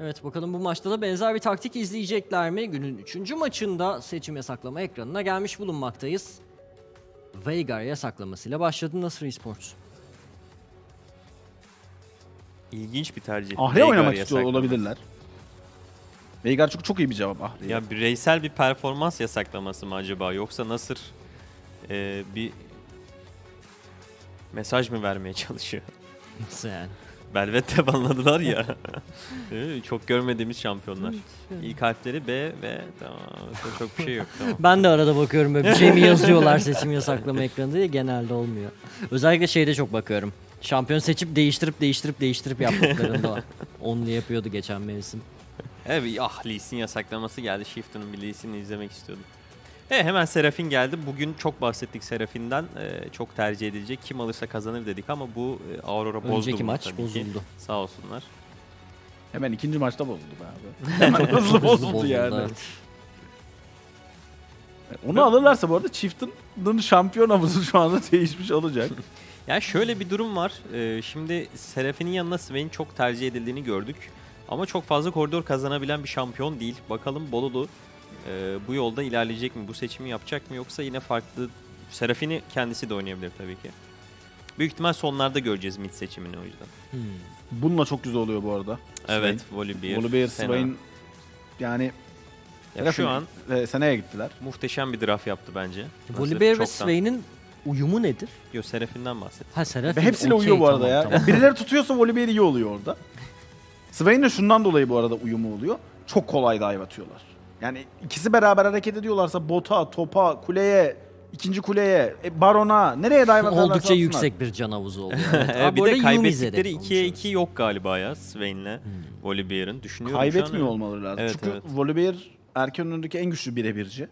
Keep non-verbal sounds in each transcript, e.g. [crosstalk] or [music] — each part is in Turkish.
Evet bakalım bu maçta da benzer bir taktik izleyecekler mi? Günün 3. maçında seçim yasaklama ekranına gelmiş bulunmaktayız. Veigar yasaklamasıyla başladı Nasır Esports. İlginç bir tercih. Ahri Veigar oynamak istiyor olabilirler. Veigar çok çok iyi bir cevap Ahri'ye. Ya bireysel bir performans yasaklaması mı acaba yoksa Nasır e, bir mesaj mı vermeye çalışıyor? Nasıl yani? Belvet'te banladılar ya. [laughs] Çok görmediğimiz şampiyonlar. İlk harfleri B ve tamam çok, bir şey yok tamam. [laughs] Ben de arada bakıyorum böyle bir şey mi yazıyorlar seçim yasaklama ekranında diye genelde olmuyor. Özellikle şeyde çok bakıyorum. Şampiyon seçip değiştirip değiştirip değiştirip yaptıklarında var. [laughs] Onlu yapıyordu geçen mevsim. Evet ah Lee Sin yasaklaması geldi. Shifter'ın bir Lee Sin'i izlemek istiyordum. Evet hemen Serafin geldi. Bugün çok bahsettik Serafin'den. Ee, çok tercih edilecek. Kim alırsa kazanır dedik ama bu e, Aurora bozdu Önceki bunu maç tabii ki. bozuldu. Sağ olsunlar. Hemen ikinci maçta bozuldu be abi. [laughs] Hemen hızlı bozuldu yani. evet. Onu alırlarsa bu arada çiftin şampiyon havuzu şu anda değişmiş olacak. [laughs] Ya şöyle bir durum var. Ee, şimdi Serafin'in yanına Swain çok tercih edildiğini gördük. Ama çok fazla koridor kazanabilen bir şampiyon değil. Bakalım Bolulu e, bu yolda ilerleyecek mi? Bu seçimi yapacak mı? Yoksa yine farklı... Serafin'i kendisi de oynayabilir tabii ki. Büyük ihtimal sonlarda göreceğiz mid seçimini o yüzden. Hmm. Bununla çok güzel oluyor bu arada. Evet, Volibear. Volibear. Swain yani Ya şu an e, seneye gittiler. muhteşem bir draft yaptı bence. Volibear ve Swain'in uyumu nedir? Yo Serafin'den bahset. Ha Serafin. Ve hepsiyle okey, uyuyor bu arada tamam, ya. tamam. Birileri tutuyorsa Volibear iyi oluyor orada. Swain de şundan dolayı bu arada uyumu oluyor. Çok kolay dive atıyorlar. Yani ikisi beraber hareket ediyorlarsa bota, topa, kuleye, ikinci kuleye, e, barona nereye dive atarlarsa Oldukça atsınlar. yüksek bir can havuzu oluyor. [laughs] Evet. Bir de kaybettikleri de 2'ye konuşuyoruz. 2 yok galiba ya Swain'le Hmm. Volibear'ın. Düşünüyorum Kaybetmiyor olmaları lazım. Evet, Çünkü evet. Volibear erken önündeki en güçlü birebirci.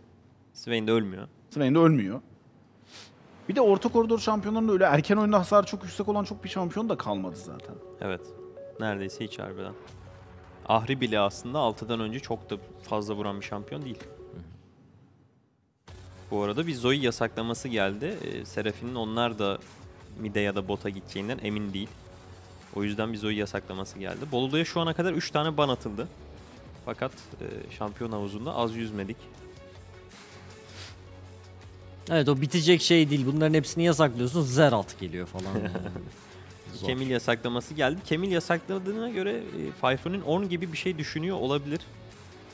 Swain de ölmüyor. Swain de ölmüyor. Bir de orta koridor şampiyonlarında öyle erken oyunda hasarı çok yüksek olan çok bir şampiyon da kalmadı zaten. Evet. Neredeyse hiç harbiden. Ahri bile aslında 6'dan önce çok da fazla vuran bir şampiyon değil. Bu arada bir Zoe yasaklaması geldi. Ee, Serafin'in onlar da mide ya da bota gideceğinden emin değil. O yüzden bir Zoe yasaklaması geldi. Bolulu'ya şu ana kadar 3 tane ban atıldı. Fakat e, şampiyon havuzunda az yüzmedik. Evet o bitecek şey değil. Bunların hepsini yasaklıyorsun. Zeralt geliyor falan. [laughs] Zor. Kemil yasaklaması geldi. Kemil yasakladığına göre e, Fayfun'un 10 gibi bir şey düşünüyor olabilir.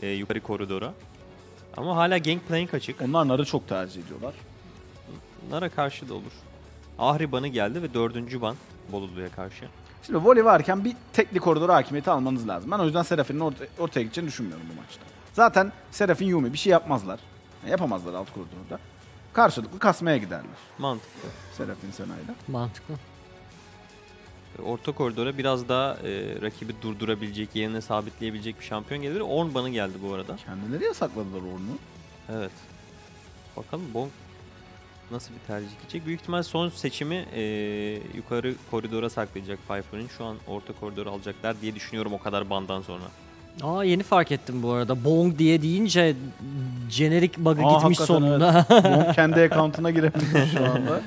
e, yukarı koridora. Ama hala Gangplank açık. Onlar narı çok tercih ediyorlar. Nara karşı da olur. Ahri banı geldi ve dördüncü ban Bolulu'ya karşı. Şimdi voley varken bir tekli koridor hakimiyeti almanız lazım. Ben o yüzden Serafin'in orta, ortaya gideceğini düşünmüyorum bu maçta. Zaten Serafin Yumi bir şey yapmazlar. Yani yapamazlar alt koridorda. Karşılıklı kasmaya giderler. Mantıklı. Serafin Sena'yla. Mantıklı. Orta koridora biraz daha e, rakibi durdurabilecek, yerine sabitleyebilecek bir şampiyon gelir. Orn banı geldi bu arada. Kendileri yasakladılar Orn'u. Evet. Bakalım Bonk nasıl bir tercih gidecek. Büyük ihtimal son seçimi e, yukarı koridora saklayacak Pfeiffer'in. Şu an orta koridora alacaklar diye düşünüyorum o kadar bandan sonra. Aa yeni fark ettim bu arada. Bong diye deyince jenerik bug'ı Aa, gitmiş sonunda. [laughs] Bonk kendi account'una girebilmiş şu anda.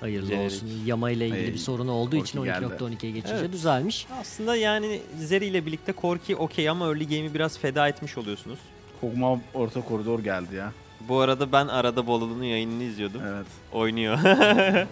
Hayırlı Jenerik. olsun. Yama ile ilgili Ay, bir sorunu olduğu için Korki geldi. 12.12'ye geçince Evet. düzelmiş. Aslında yani Zeri ile birlikte Korki okey ama early game'i biraz feda etmiş oluyorsunuz. Kog'Maw orta koridor geldi ya. Bu arada ben arada Bolulu'nun yayınını izliyordum. Evet. Oynuyor.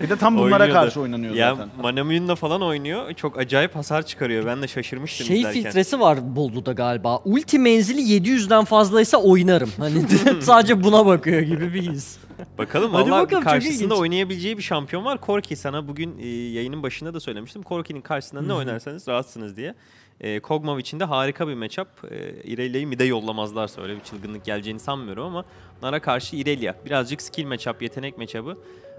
Bir de tam bunlara Oynuyordu. karşı oynanıyor ya zaten. Manamuyun'la falan oynuyor. Çok acayip hasar çıkarıyor. Ben de şaşırmıştım Şey izlerken. filtresi var Bolu'da galiba. Ulti menzili 700'den fazlaysa oynarım. Hani [laughs] sadece buna bakıyor gibi bir his. Bakalım Hadi valla bakalım, karşısında oynayabileceği bir şampiyon var. Korki sana bugün e, yayının başında da söylemiştim. Korki'nin karşısında ne oynarsanız rahatsınız diye. E, Kog'Maw için de harika bir matchup. E, Irelia'yı mide yollamazlarsa öyle bir çılgınlık geleceğini sanmıyorum ama Nara karşı Irelia. Birazcık skill matchup, yetenek matchup'ı.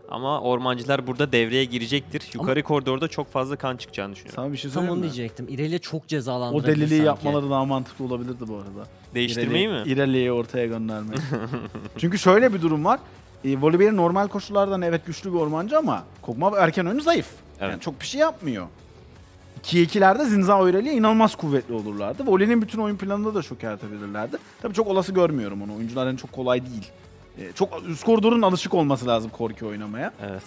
Ama ormancılar burada devreye girecektir. Yukarı koridorda çok fazla kan çıkacağını düşünüyorum. Sana bir şey Tam söyleyeyim onu mi? diyecektim. İrelia çok O cezalandırabilir deliliği sanki. yapmaları daha mantıklı olabilirdi bu arada. Değiştirmeyi mi? İreli- İrelia'yı ortaya göndermek. [laughs] Çünkü şöyle bir durum var. E, Volibear normal koşullardan evet güçlü bir ormancı ama Kog'Maw erken önü zayıf. Yani Evet. çok bir şey yapmıyor. 2'ye 2'lerde Zinzao Irelia inanılmaz kuvvetli olurlardı. Voli'nin bütün oyun planında da çökertebilirlerdi. Tabii çok olası görmüyorum onu. Oyuncuların çok kolay değil. E, çok üst koridorun alışık olması lazım Korki oynamaya. Evet.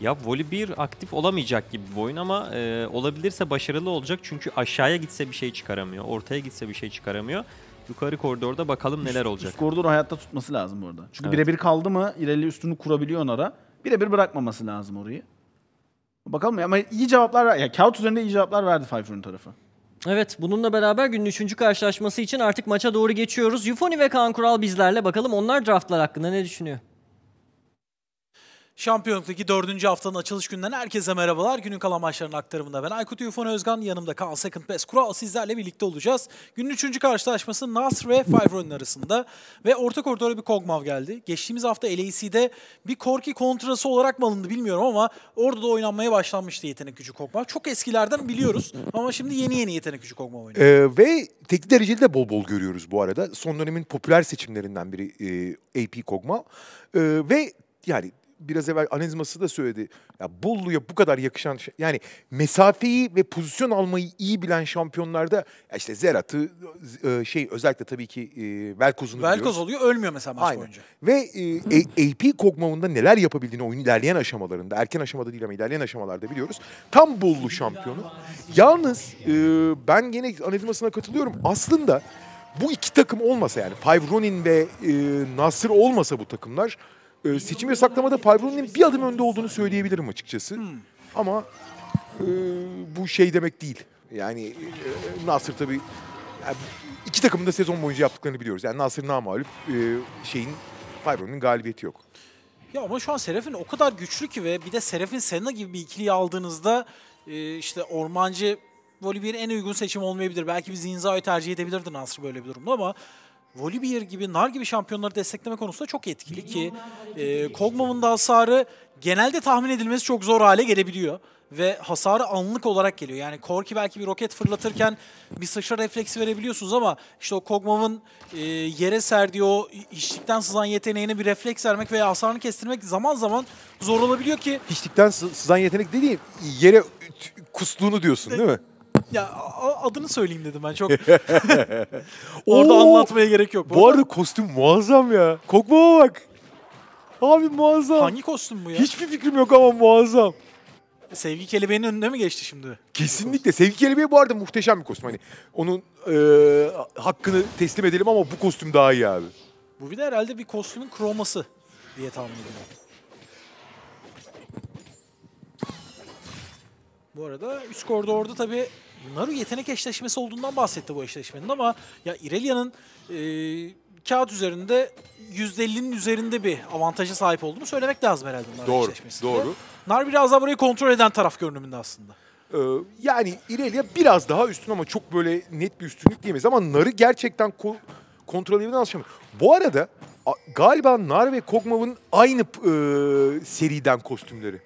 Ya Voli 1 aktif olamayacak gibi bir oyun ama e, olabilirse başarılı olacak. Çünkü aşağıya gitse bir şey çıkaramıyor. Ortaya gitse bir şey çıkaramıyor. Yukarı koridorda bakalım neler olacak. Üst koridoru hayatta tutması lazım orada. Çünkü Evet. birebir kaldı mı İreli üstünü kurabiliyor Nara. Birebir bırakmaması lazım orayı. Bakalım ama iyi cevaplar. Ya kağıt üzerinde iyi cevaplar verdi Rune tarafı. Evet bununla beraber günün 3. karşılaşması için artık maça doğru geçiyoruz. Yufoni ve Kaan Kural bizlerle. Bakalım onlar draftlar hakkında ne düşünüyor? Şampiyonluktaki dördüncü haftanın açılış günden herkese merhabalar. Günün kalan maçlarının aktarımında ben Aykut Yufon Özgan, yanımda Kaan Second Best Kural sizlerle birlikte olacağız. Günün üçüncü karşılaşması Nasr ve Run'un arasında ve orta koridora bir Kog'Maw geldi. Geçtiğimiz hafta LAC'de bir Corki kontrası olarak mı alındı bilmiyorum ama orada da oynanmaya başlanmıştı yetenek gücü Kog'Maw. Çok eskilerden biliyoruz ama şimdi yeni yeni yetenek gücü Kog'Maw oynuyor. Ee, ve teknik dereceli de bol bol görüyoruz bu arada. Son dönemin popüler seçimlerinden biri e, AP Kog'Maw. Ee, ve yani biraz evvel Anezması da söyledi. Ya Bollu'ya bu kadar yakışan şey- yani mesafeyi ve pozisyon almayı iyi bilen şampiyonlarda işte Zerat'ı e, şey özellikle tabii ki e, Velkoz'unu Velkoz biliyoruz. oluyor, ölmüyor mesela maç Aynen. boyunca. Ve e, A- AP Kog'Maw'un da neler yapabildiğini oyunun ilerleyen aşamalarında, erken aşamada değil ama ilerleyen aşamalarda biliyoruz. Tam Bollu şampiyonu. Yalnız e, ben gene analizmasına katılıyorum. Aslında bu iki takım olmasa yani Five Ronin ve e, Nasır olmasa bu takımlar e, seçim yasaklamada Ronin'in bir adım önde olduğunu söyleyebilirim açıkçası. Ama e, bu şey demek değil. Yani e, Nasır tabii yani iki takımın da sezon boyunca yaptıklarını biliyoruz. Yani Nasır namalup e, şeyin Fibro'nun galibiyeti yok. Ya ama şu an Serafin o kadar güçlü ki ve bir de Serafin Senna gibi bir ikiliyi aldığınızda e, işte Ormancı Volibear'in en uygun seçim olmayabilir. Belki bir Zinza'yı tercih edebilirdi Nasr böyle bir durumda ama Volibear gibi, Nar gibi şampiyonları destekleme konusunda çok etkili ki e, Kog'Maw'un da hasarı genelde tahmin edilmesi çok zor hale gelebiliyor. Ve hasarı anlık olarak geliyor. Yani Korki belki bir roket fırlatırken bir sıçra refleksi verebiliyorsunuz ama işte o Kog'Maw'un e, yere serdiği o içlikten sızan yeteneğine bir refleks vermek veya hasarını kestirmek zaman zaman zor olabiliyor ki Hiçlikten sı- sızan yetenek dediğin yere kustuğunu diyorsun değil mi? Ya adını söyleyeyim dedim ben çok. [laughs] Orada Oo! anlatmaya gerek yok. Bu arada kostüm muazzam ya. Kokmama bak. Abi muazzam. hangi kostüm bu ya? Hiçbir fikrim yok ama muazzam. Sevgi kelebeğinin önüne mi geçti şimdi? Kesinlikle. Sevgi Kelebeği bu arada muhteşem bir kostüm. Hani onun e, hakkını teslim edelim ama bu kostüm daha iyi abi. Bu bir de herhalde bir kostümün kroması diye tahmin ediyorum. Bu arada üst koridorda tabii Naru yetenek eşleşmesi olduğundan bahsetti bu eşleşmenin ama ya İrelia'nın e, kağıt üzerinde %50'nin üzerinde bir avantaja sahip olduğunu söylemek lazım herhalde Naru Doğru, eşleşmesinde. doğru. Nar biraz daha burayı kontrol eden taraf görünümünde aslında. Ee, yani Irelia biraz daha üstün ama çok böyle net bir üstünlük diyemeyiz. Ama Nar'ı gerçekten ko- kontrol edebilen alışamıyor. Bu arada galiba Nar ve Kog'Maw'ın aynı e, seriden kostümleri.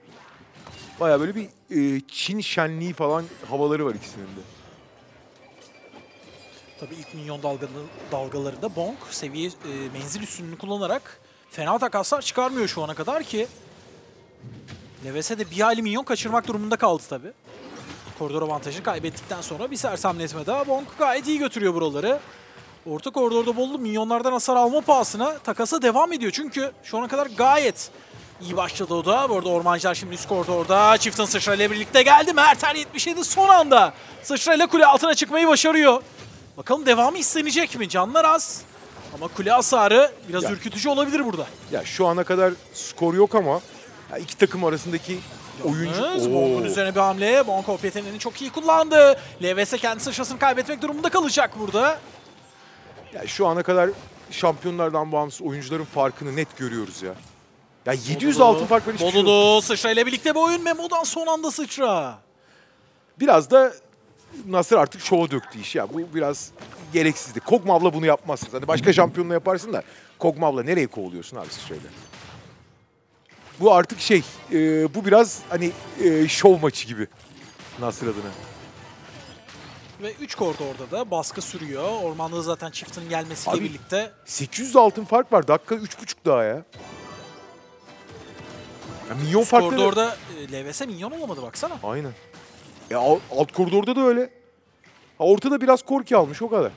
Baya böyle bir e, Çin şenliği falan havaları var ikisinin de. Tabii ilk minyon dalgalı, dalgalarında Bonk seviye e, menzil üstünlüğünü kullanarak fena takaslar çıkarmıyor şu ana kadar ki Neves'e de bir hayli minyon kaçırmak durumunda kaldı tabii. Koridor avantajını kaybettikten sonra bir sersemletme daha. Bonk gayet iyi götürüyor buraları. Orta koridorda Bollu minyonlardan hasar alma pahasına takasa devam ediyor. Çünkü şu ana kadar gayet iyi başladı o da. Bu arada Ormancılar şimdi üst koridorda. Çiftin sıçra ile birlikte geldi. Merten 77 son anda sıçrayla kule altına çıkmayı başarıyor. Bakalım devamı istenecek mi? Canlar az. Ama kule hasarı biraz Ya. ürkütücü olabilir burada. Ya şu ana kadar skor yok ama ya iki takım arasındaki oyuncu... Bonk'un üzerine bir hamle. Bonk yeteneğini çok iyi kullandı. LVS kendi sıçrasını kaybetmek durumunda kalacak burada. Ya şu ana kadar şampiyonlardan bağımsız oyuncuların farkını net görüyoruz ya. Ya 700 Boludu. altın fark var hiçbir şey yok. Boludu sıçra ile birlikte bir oyun. Memo'dan son anda sıçra. Biraz da Nasır artık şova döktü iş ya. Bu biraz gereksizdi. Kog'Maw'la bunu yapmazsın. Hani başka şampiyonla yaparsın da Kog'Maw'la nereye kovalıyorsun abi şöyle. Bu artık şey, e, bu biraz hani e, şov maçı gibi Nasır adına. Ve 3 koridorda da baskı sürüyor. Ormanda zaten çiftin gelmesiyle Abi- birlikte. 800 altın fark var. Dakika 3.5 daha ya. Ya milyon Üst farkları... koridorda e, LVS minyon olamadı baksana. Aynen. E, alt, alt koridorda da öyle. Ha, ortada biraz korki almış o kadar.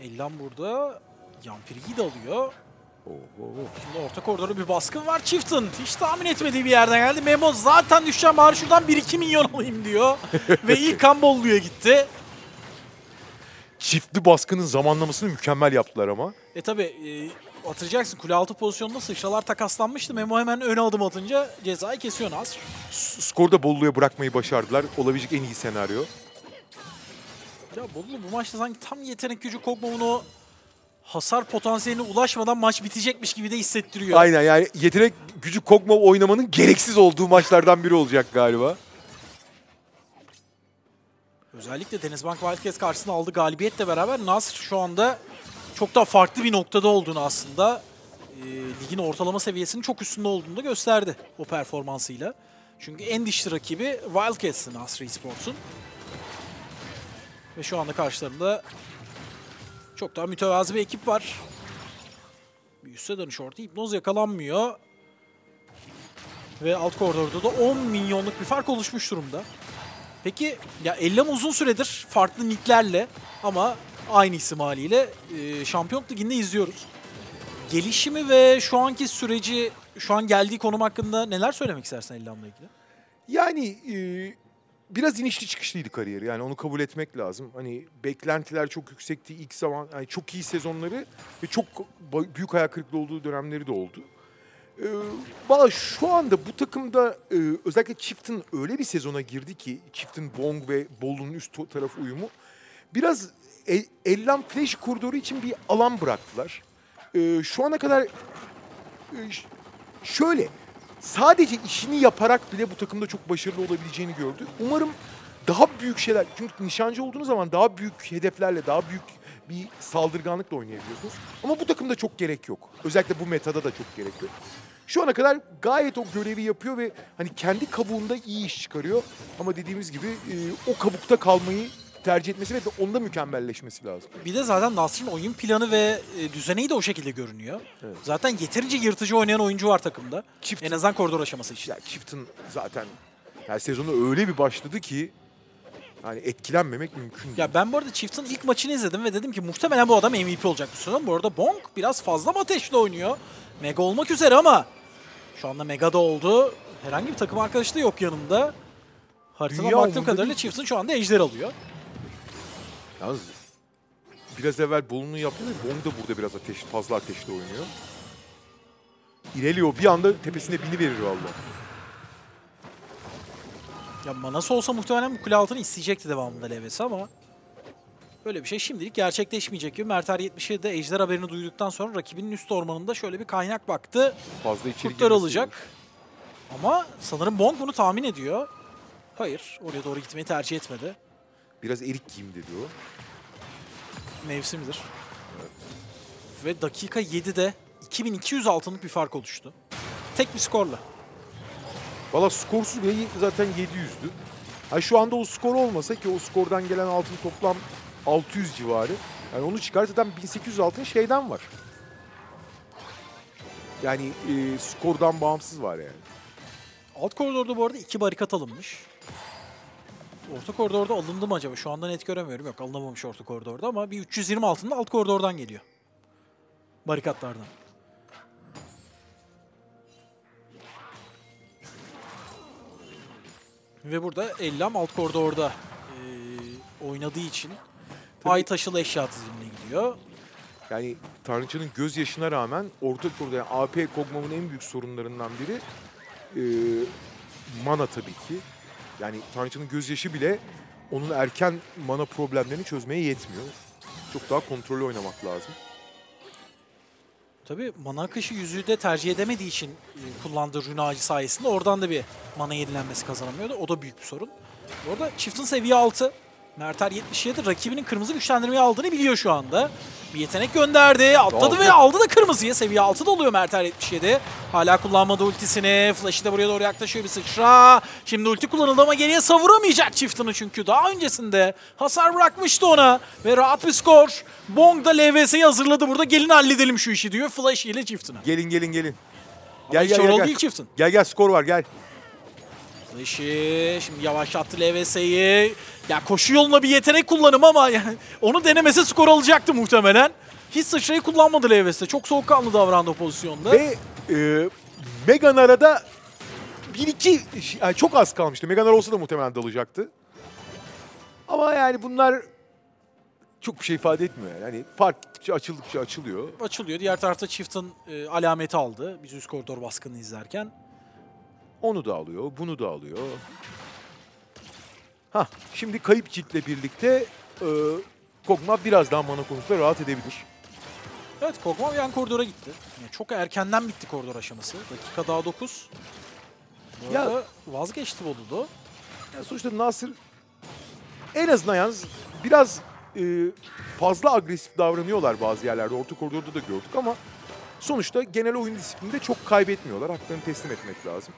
Ellan burada Yampiri'yi de alıyor. Oo. Şimdi orta koridorda bir baskın var. Chieftain hiç tahmin etmediği bir yerden geldi. Memo zaten düşeceğim bari şuradan 1-2 milyon alayım diyor. [laughs] Ve ilk kan Bollu'ya gitti. Çiftli baskının zamanlamasını mükemmel yaptılar ama. E tabi hatırlayacaksın kule altı pozisyonunda sıçralar takaslanmıştı. Memo hemen ön adım atınca cezayı kesiyor Nasr. S- Skorda Bollu'ya bırakmayı başardılar. Olabilecek en iyi senaryo. Ya Bollu bu maçta sanki tam yetenek gücü Kog'Maw'un o hasar potansiyeline ulaşmadan maç bitecekmiş gibi de hissettiriyor. Aynen yani yetenek gücü Kog'Maw oynamanın gereksiz olduğu maçlardan biri olacak galiba. Özellikle Denizbank Wildcats karşısında aldığı galibiyetle beraber Nasr şu anda çok daha farklı bir noktada olduğunu aslında e, ligin ortalama seviyesinin çok üstünde olduğunu da gösterdi o performansıyla. Çünkü en dişli rakibi Wildcats'ın Nasr Esports'un. Ve şu anda karşılarında çok daha mütevazi bir ekip var. Bir üste dönüş orta. Hipnoz yakalanmıyor. Ve alt koridorda da 10 milyonluk bir fark oluşmuş durumda. Peki ya Ellam uzun süredir farklı nicklerle ama aynı isim haliyle e, Şampiyonluk Ligi'nde izliyoruz. Gelişimi ve şu anki süreci, şu an geldiği konum hakkında neler söylemek istersin Ellam'la ilgili? Yani e, biraz inişli çıkışlıydı kariyeri. Yani onu kabul etmek lazım. Hani beklentiler çok yüksekti ilk zaman. Yani çok iyi sezonları ve çok büyük hayal kırıklığı olduğu dönemleri de oldu. Ee, Valla şu anda bu takımda e, özellikle Chieftain öyle bir sezona girdi ki Chieftain Bong ve Bollu'nun üst tarafı uyumu biraz El- Ellam Flash koridoru için bir alan bıraktılar. Ee, şu ana kadar e, şöyle sadece işini yaparak bile bu takımda çok başarılı olabileceğini gördü. Umarım daha büyük şeyler çünkü nişancı olduğunuz zaman daha büyük hedeflerle daha büyük bir saldırganlıkla oynayabiliyorsunuz. Ama bu takımda çok gerek yok. Özellikle bu metada da çok gerek yok. Şu ana kadar gayet o görevi yapıyor ve hani kendi kabuğunda iyi iş çıkarıyor. Ama dediğimiz gibi e, o kabukta kalmayı tercih etmesi ve de onda mükemmelleşmesi lazım. Bir de zaten Nasr'ın oyun planı ve e, düzeneği de o şekilde görünüyor. Evet. Zaten yeterince yırtıcı oynayan oyuncu var takımda. Çift En azından koridor aşaması için. Ya Chieftain zaten yani sezonu öyle bir başladı ki yani etkilenmemek mümkün değil. Ya ben bu arada Chieftain ilk maçını izledim ve dedim ki muhtemelen bu adam MVP olacak bu sezon. Bu arada Bonk biraz fazla ateşli oynuyor? Mega olmak üzere ama şu anda Mega da oldu. Herhangi bir takım arkadaşı da yok yanında. Haritada Dünya baktığım kadarıyla. Chieftain şu anda ejder alıyor. Yalnız biraz evvel Bolu'nun yaptığı gibi Bong da burada biraz ateş, fazla ateşli oynuyor. İrelio bir anda tepesine bini verir valla. Ya manası olsa muhtemelen bu kule altını isteyecekti devamında Leves ama böyle bir şey şimdilik gerçekleşmeyecek gibi. Merter 77'de ejder haberini duyduktan sonra rakibinin üst ormanında şöyle bir kaynak baktı. Fazla içeri Kurtlar alacak. Ama sanırım Bong bunu tahmin ediyor. Hayır, oraya doğru gitmeyi tercih etmedi. Biraz erik giyeyim dedi o. Mevsimdir. Ve dakika 7'de 2200 altınlık bir fark oluştu. Tek bir skorla. Valla skorsuz bile zaten 700'dü. Ha şu anda o skor olmasa ki o skordan gelen altın toplam 600 civarı. Yani onu çıkar zaten 1800 altın şeyden var. Yani e, skordan bağımsız var yani. Alt koridorda bu arada iki barikat alınmış. Orta koridorda alındı mı acaba? Şu anda net göremiyorum. Yok alınamamış orta koridorda ama bir 320 altında alt koridordan geliyor. Barikatlardan. Ve burada Ellam alt koridorda eee, oynadığı için ay taşılı eşya dizilimine gidiyor. Yani Tanrıçanın gözyaşına rağmen orta koridor yani AP Kog'Maw'un en büyük sorunlarından biri e, mana tabii ki. Yani Tanrıçanın gözyaşı bile onun erken mana problemlerini çözmeye yetmiyor. Çok daha kontrollü oynamak lazım. Tabii mana akışı yüzüğü de tercih edemediği için e, kullandığı rune ağacı sayesinde oradan da bir mana yenilenmesi kazanamıyordu. O da büyük bir sorun. Bu çiftin seviye 6. Merter 77 rakibinin kırmızı güçlendirmeyi aldığını biliyor şu anda. Bir yetenek gönderdi. Atladı ve aldı da kırmızıyı. Seviye 6'da oluyor Merter 77. Hala kullanmadı ultisini. Flash'ı da buraya doğru yaklaşıyor bir sıçra. Şimdi ulti kullanıldı ama geriye savuramayacak çiftini çünkü. Daha öncesinde hasar bırakmıştı ona. Ve rahat bir skor. Bong da LVS'yi hazırladı burada. Gelin halledelim şu işi diyor. Flash ile çiftine. Gelin gelin gelin. Ama Gel hiç gel gel. Gel değil çiftin. gel, gel skor var gel. Flash'i şimdi yavaşlattı LVS'yi. Ya koşu yoluna bir yetenek kullanımı ama [laughs] yani onu denemese skor alacaktı muhtemelen. hiç sıçrayı kullanmadı Leves'te. Çok soğukkanlı davrandı o pozisyonda. Ve e, Megan arada bir iki yani çok az kalmıştı. Megan olsa da muhtemelen dalacaktı. Ama yani bunlar çok bir şey ifade etmiyor. Yani fark gittikçe açıldıkça açılıyor. açılıyor. Diğer tarafta Chieftain e, alameti aldı. Biz üst koridor baskını izlerken. Onu da alıyor, bunu da alıyor. Ha, şimdi kayıp ciltle birlikte e, Kog'Maw biraz daha mana konusunda rahat edebilir. Evet Kog'Maw yan koridora gitti. Yani çok erkenden bitti koridor aşaması. Dakika daha 9. Bu Ya- vazgeçti Bolu'da. Yani sonuçta Nasır en azından yalnız biraz e, fazla agresif davranıyorlar bazı yerlerde. Orta koridorda da gördük ama sonuçta genel oyun disiplininde çok kaybetmiyorlar. Haklarını teslim etmek lazım.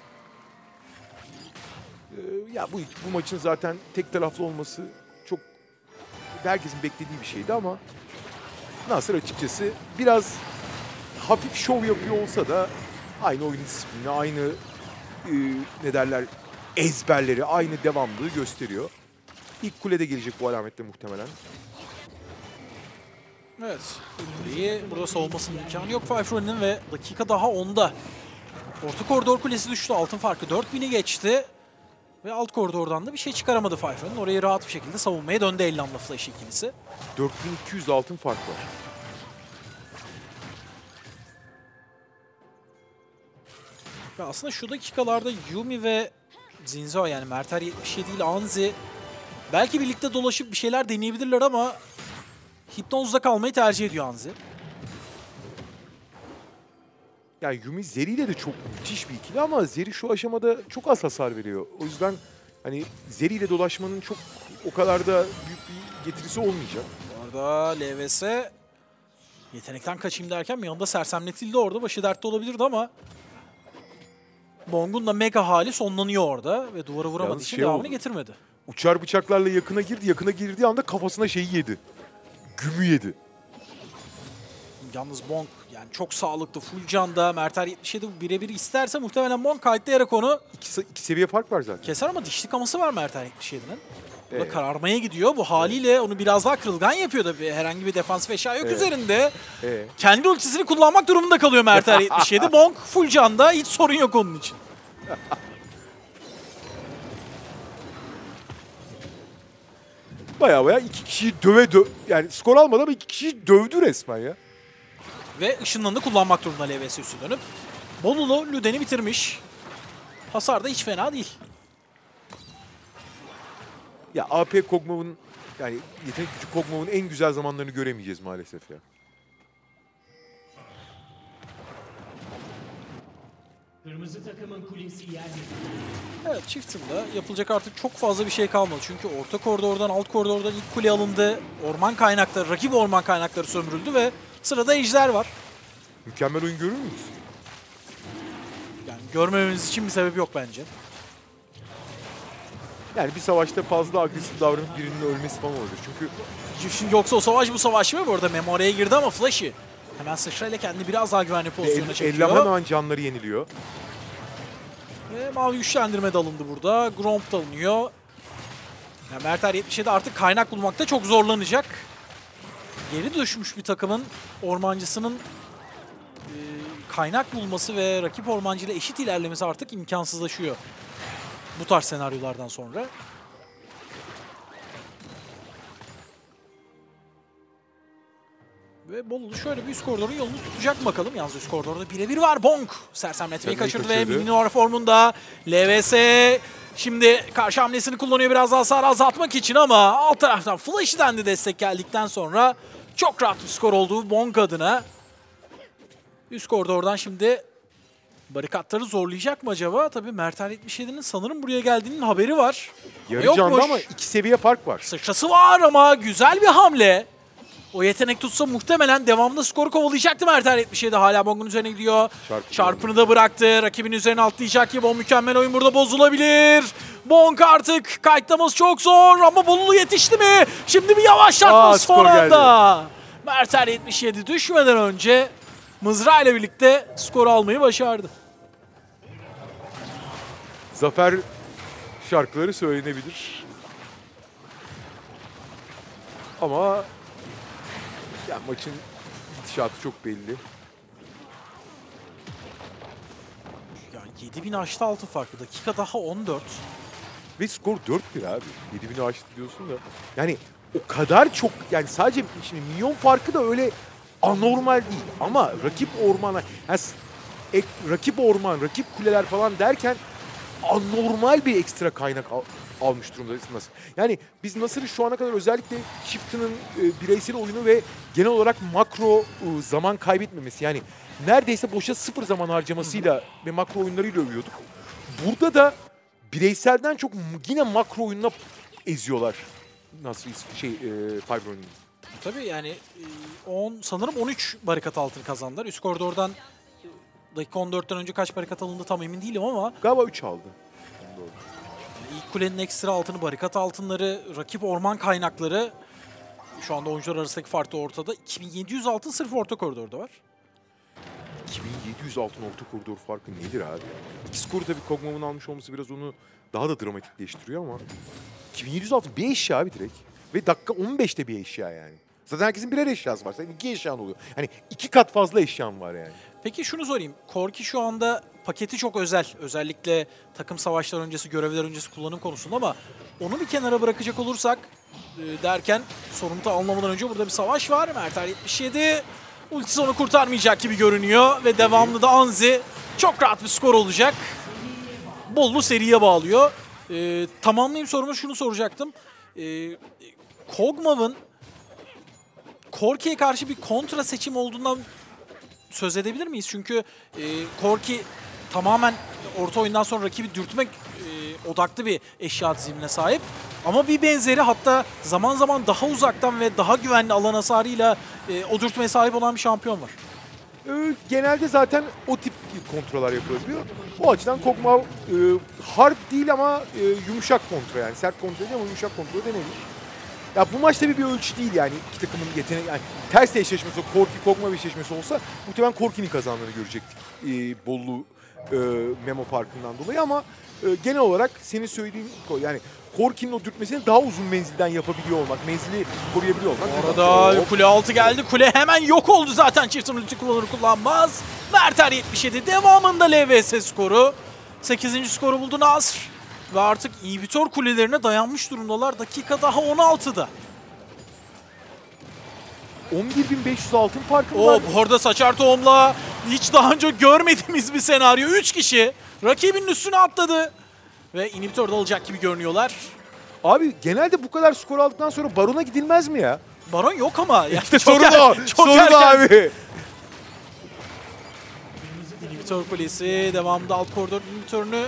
E, ya bu bu maçın zaten tek taraflı olması çok herkesin beklediği bir şeydi ama Nasır açıkçası biraz hafif şov yapıyor olsa da aynı oyun disiplini, aynı e, ne derler ezberleri, aynı devamlılığı gösteriyor. İlk kulede gelecek bu alametle muhtemelen. Evet. Kuleyi burada savunmasının imkanı yok Fifron'un ve dakika daha 10'da. Orta koridor kulesi düştü. Altın farkı 4000'i geçti. Ve alt koridordan da bir şey çıkaramadı Fifron'un. Orayı rahat bir şekilde savunmaya döndü Ellam'la Flash ikilisi. 4200 altın fark var. Ve aslında şu dakikalarda Yumi ve Zinzo yani Merter 77 ile Anzi belki birlikte dolaşıp bir şeyler deneyebilirler ama Hipnoz'da kalmayı tercih ediyor Anzi. Yani Yumi Zeri ile de çok müthiş bir ikili ama Zeri şu aşamada çok az hasar veriyor. O yüzden hani Zeri ile dolaşmanın çok o kadar da büyük bir getirisi olmayacak. Bu arada LVS yetenekten kaçayım derken bir anda sersemletildi orada. Başı dertte olabilirdi ama Bong'un da mega hali sonlanıyor orada ve duvara vuramadığı Yalnız için şey devamını oldu. getirmedi. Uçar bıçaklarla yakına girdi. Yakına girdiği anda kafasına şeyi yedi. Gümü yedi. Yalnız Bong yani çok sağlıklı, full canda. Merter 77 birebir isterse muhtemelen Bong kayıtlayarak onu İki, iki seviye fark var zaten. keser ama dişli kaması var Merter 77'nin. Bu da Evet. kararmaya gidiyor. Bu haliyle onu biraz daha kırılgan yapıyor da bir herhangi bir defansif eşya yok Evet. üzerinde. Ee, Kendi ultisini kullanmak durumunda kalıyor Merter 77. Bonk full canda hiç sorun yok onun için. Baya baya iki kişiyi döve dö yani skor almadı ama iki kişiyi dövdü resmen ya. Ve ışınlanı kullanmak durumunda LVS üstü dönüp. Bolulu Lüden'i bitirmiş. Hasar da hiç fena değil. Ya AP Kog'Maw'un yani yetenek gücü Kog'Maw'un en güzel zamanlarını göremeyeceğiz maalesef ya. Kırmızı takımın kulesi yerleştirildi. Evet Chieftain'da yapılacak artık çok fazla bir şey kalmadı. Çünkü orta koridordan, alt koridordan ilk kule alındı. Orman kaynakları, rakip orman kaynakları sömürüldü ve sırada ejder var. Mükemmel oyun görür müyüz? Yani görmememiz için bir sebep yok bence. Yani bir savaşta fazla agresif davranıp birinin ölmesi falan olabilir. Çünkü Şimdi yoksa o savaş bu savaş mı? Bu arada Memori'ye girdi ama Flash'i hemen sıçrayla kendini biraz daha güvenli pozisyona çekiyor. ellem hemen canları yeniliyor. Ve mavi güçlendirme de alındı burada. Gromp da alınıyor. Yani Merter 77 artık kaynak bulmakta çok zorlanacak. Geri düşmüş bir takımın ormancısının e, kaynak bulması ve rakip ormancıyla eşit ilerlemesi artık imkansızlaşıyor. Bu tarz senaryolardan sonra. Ve Bolulu şöyle bir üst koridorun yolunu tutacak bakalım. Yalnız üst koridorda birebir var. Bonk sersemletmeyi Sersemleyi kaçırdı ve kaçırdı. Minor formunda LVS şimdi karşı hamlesini kullanıyor biraz daha hasar azaltmak için ama alt taraftan Flash'den de destek geldikten sonra çok rahat bir skor oldu Bonk adına. Üst koridordan şimdi barikatları zorlayacak mı acaba? Tabii Mertel 77'nin sanırım buraya geldiğinin haberi var. Yarı canda ama iki seviye fark var. Sıçrası var ama güzel bir hamle. O yetenek tutsa muhtemelen devamlı skoru kovalayacaktı Mertel 77. Hala Bong'un üzerine gidiyor. Çarpı Çarpını da bıraktı. Rakibin üzerine atlayacak gibi o mükemmel oyun burada bozulabilir. Bonk artık kayıtlaması çok zor ama Bolulu yetişti mi? Şimdi bir yavaşlatma son skor anda. Mertel 77 düşmeden önce Mızra ile birlikte skoru almayı başardı. Zafer şarkıları söylenebilir. Ama ya maçın Gidişatı çok belli. Yani 7000 aştı altı farkı. Dakika daha 14. Ve skor 4-1 abi. 7000'i aştı diyorsun da. Yani o kadar çok yani sadece şimdi milyon farkı da öyle anormal değil. Ama rakip ormana yani ek- rakip orman, rakip kuleler falan derken anormal bir ekstra kaynak al- almış durumdasınız. Yani biz Nasır'ı şu ana kadar özellikle Chieftain'ın e, bireysel oyunu ve genel olarak makro e, zaman kaybetmemesi yani neredeyse boşa sıfır zaman harcamasıyla ve makro oyunlarıyla övüyorduk. Burada da bireyselden çok yine makro oyununa eziyorlar. Nasıl is- şey e, oyununu. Tabii yani e, 10 sanırım 13 barikat altını kazandılar. Üst koridordan e, dakika 14'ten önce kaç barikat alındı tam emin değilim ama Galiba 3 aldı. Doğru. İlk kulenin ekstra altını, barikat altınları, rakip orman kaynakları şu anda oyuncular arasındaki fark da ortada. 2700 altın sırf orta koridorda var. 2700 altın orta koridor farkı nedir abi? İki skoru tabii Kog'Maw'un almış olması biraz onu daha da dramatikleştiriyor ama 2700 altın bir eşya abi direkt. Ve dakika 15'te bir eşya yani. Zaten herkesin birer eşyası var. Senin iki eşyan oluyor. Hani iki kat fazla eşyan var yani. Peki şunu sorayım. Korki şu anda paketi çok özel. Özellikle takım savaşlar öncesi, görevler öncesi kullanım konusunda ama onu bir kenara bırakacak olursak e, derken sorumlu anlamadan önce burada bir savaş var. Mertel 77. Ultisi onu kurtarmayacak gibi görünüyor ve devamlı da Anzi çok rahat bir skor olacak. Bollu seriye bağlıyor. E, tamamlayayım sorumu şunu soracaktım. E, Kog'Maw'ın Korki'ye karşı bir kontra seçim olduğundan söz edebilir miyiz? Çünkü e, Korki tamamen orta oyundan sonra rakibi dürtmek e, odaklı bir eşya dizimine sahip. Ama bir benzeri hatta zaman zaman daha uzaktan ve daha güvenli alan hasarıyla e, o dürtmeye sahip olan bir şampiyon var. Ee, genelde zaten o tip kontroller yapılabiliyor. O açıdan Kog'Maw e, hard değil ama e, yumuşak kontrol yani. Sert kontrol değil ama yumuşak kontrol denebilir. Ya bu maç tabii bir ölçü değil yani iki takımın yeteneği. Yani ters eşleşmesi, Korki Kog'Maw eşleşmesi olsa muhtemelen Korki'nin kazandığını görecektik. E, Bollu e, memo farkından dolayı ama e, genel olarak senin söylediğin yani Korki'nin o dürtmesini daha uzun menzilden yapabiliyor olmak, menzili koruyabiliyor olmak. Orada kule altı geldi. Kule hemen yok oldu zaten. Çift ulti kullanır kullanmaz. Merter 77 devamında LVS skoru. 8. skoru buldu Nasr. Ve artık inhibitor kulelerine dayanmış durumdalar. Dakika daha 16'da. 11.500 altın farkı var. bu arada Saçar Tohum'la hiç daha önce [laughs] görmediğimiz bir senaryo. 3 kişi rakibinin üstüne atladı. Ve inhibitor da alacak gibi görünüyorlar. Abi genelde bu kadar skor aldıktan sonra Baron'a gidilmez mi ya? Baron yok ama. [laughs] Yani İşte çok soru er- da o. çok Soru da erken. abi. İnhibitor kulesi devamında alt koridor inhibitörünü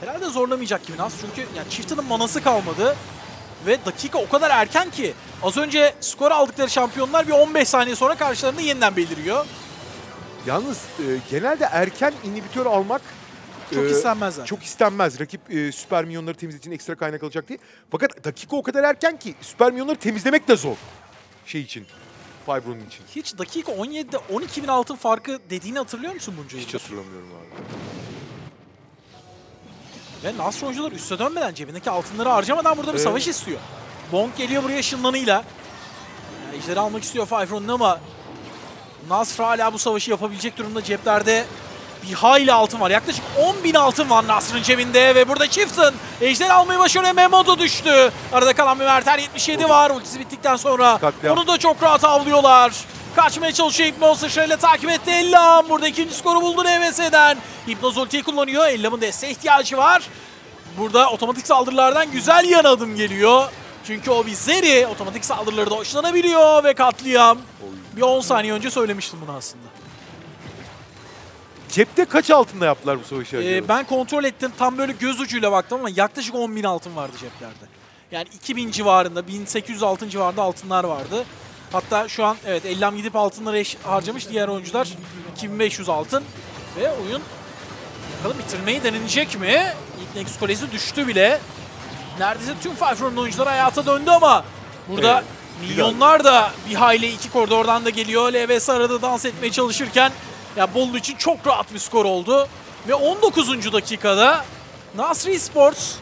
herhalde zorlamayacak gibi Nas. Çünkü yani Chieftain'ın manası kalmadı. Ve dakika o kadar erken ki az önce skor aldıkları şampiyonlar bir 15 saniye sonra karşılarında yeniden beliriyor. Yalnız e, genelde erken inhibitör almak Çok e, istenmez zaten. Çok istenmez. Rakip e, süper minyonları temizlemek için ekstra kaynak alacak diye. Fakat dakika o kadar erken ki süper minyonları temizlemek de zor. Şey için. Fibron'un için. Hiç dakika 17'de 12 bin altın farkı dediğini hatırlıyor musun bunca Hiç hatırlamıyorum abi. Ve Nasr oyuncular üste dönmeden cebindeki altınları harcamadan burada bir Evet. savaş istiyor. Bonk geliyor buraya ışınlanıyla. Yani ejderi almak istiyor Fifron'un ama Nasr hala bu savaşı yapabilecek durumda ceplerde bir hayli altın var. Yaklaşık 10 bin altın var Nasr'ın cebinde ve burada Chieftain ejder almayı başarıyor. Memodo düştü. Arada kalan bir Mertel 77 var. Ultisi bittikten sonra onu da çok rahat avlıyorlar. Kaçmaya çalışıyor Hipnoz sıçrayla takip etti Ellam. Burada ikinci skoru buldu NVS'den. Hipnoz ultiyi kullanıyor. Ellam'ın desteğe ihtiyacı var. Burada otomatik saldırılardan güzel yan adım geliyor. Çünkü o bir Zeri otomatik saldırıları da hoşlanabiliyor ve katliam. Bir 10 saniye önce söylemiştim bunu aslında. Cepte kaç altında yaptılar bu savaşı acaba? Ee, ben kontrol ettim. Tam böyle göz ucuyla baktım ama yaklaşık 10 bin altın vardı ceplerde. Yani 2000 civarında, 1800 altın civarında altınlar vardı. Hatta şu an evet Ellam gidip altınları eş- harcamış. Diğer oyuncular 2500 altın. Ve oyun bakalım bitirmeyi denenecek mi? İlk Nexus Koleji düştü bile. Neredeyse tüm Five Round'un oyuncuları hayata döndü ama burada Evet, milyonlar da bir hayli iki koridordan da geliyor. LVS arada dans etmeye çalışırken ya Bolu için çok rahat bir skor oldu. Ve 19. dakikada Nasri Sports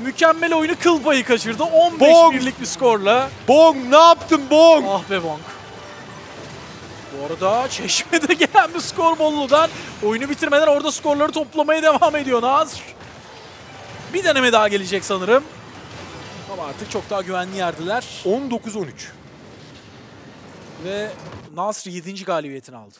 mükemmel oyunu kıl payı kaçırdı. 15 Bom! birlik bir skorla. Bong ne yaptın Bong? Ah be Bonk. Bu arada Çeşme'de [laughs] gelen bir skor Bollu'dan. Oyunu bitirmeden orada skorları toplamaya devam ediyor Nazr. Bir deneme daha gelecek sanırım. Ama artık çok daha güvenli yerdiler. 19-13. Ve Nasr 7. galibiyetini aldı.